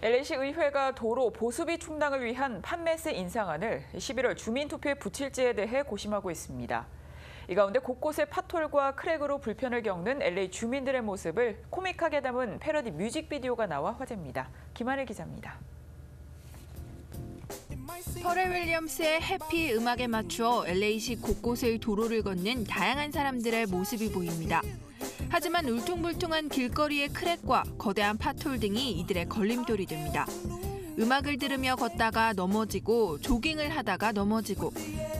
LA시 의회가 도로 보수비 충당을 위한 판매세 인상안을 11월 주민투표에 붙일지에 대해 고심하고 있습니다. 이 가운데 곳곳에 파톨과 크랙으로 불편을 겪는 LA 주민들의 모습을 코믹하게 담은 패러디 뮤직비디오가 나와 화제입니다. 김한일 기자입니다. 퍼렐 윌리엄스의 해피 음악에 맞추어 LA시 곳곳의 도로를 걷는 다양한 사람들의 모습이 보입니다. 하지만 울퉁불퉁한 길거리의 crack과 거대한 pothole 등이 이들의 걸림돌이 됩니다. 음악을 들으며 걷다가 넘어지고 조깅을 하다가 넘어지고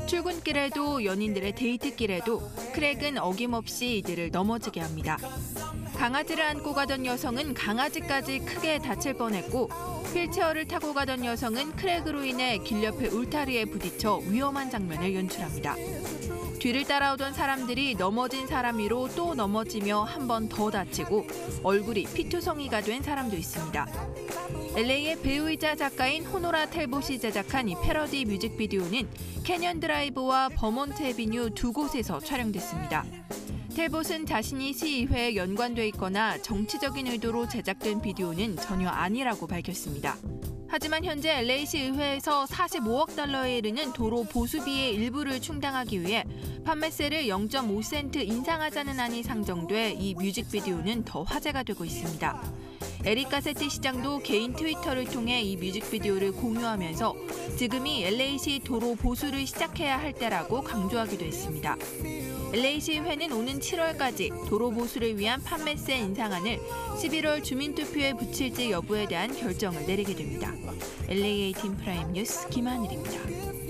출근길에도 연인들의 데이트길에도 crack은 어김없이 이들을 넘어지게 합니다. 강아지를 안고 가던 여성은 강아지까지 크게 다칠 뻔했고 휠체어를 타고 가던 여성은 crack으로 인해 길 옆의 울타리에 부딪혀 위험한 장면을 연출합니다. 뒤를 따라오던 사람들이 넘어진 사람 위로 또 넘어지며 한 번 더 다치고 얼굴이 피투성이가 된 사람도 있습니다. LA의 배우이자 작가인 호노라 텔봇이 제작한 이 패러디 뮤직비디오는 캐년 드라이브와 버몬트 에비뉴 두 곳에서 촬영됐습니다. 텔봇은 자신이 시의회에 연관돼 있거나 정치적인 의도로 제작된 비디오는 전혀 아니라고 밝혔습니다. 하지만 현재 LA시 의회에서 45억 달러에 이르는 도로 보수비의 일부를 충당하기 위해 판매세를 0.5센트 인상하자는 안이 상정돼 이 뮤직비디오는 더 화제가 되고 있습니다. 에릭 가세티 시장도 개인 트위터를 통해 이 뮤직비디오를 공유하면서 지금이 LA시 도로 보수를 시작해야 할 때라고 강조하기도 했습니다. LA시의회는 오는 7월까지 도로 보수를 위한 판매세 인상안을 11월 주민투표에 붙일지 여부에 대한 결정을 내리게 됩니다. LA18 프라임 뉴스 김하늘입니다.